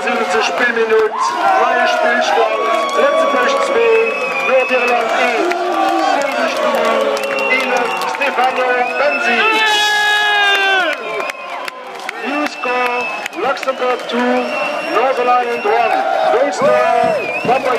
27. Spielminute, neue Spielstand, letzte Fläche 2, Nordirland E. Silberspiel, Ile Stefano Benzi. New score, Luxembourg 2, Northern Ireland 1. Goal Papa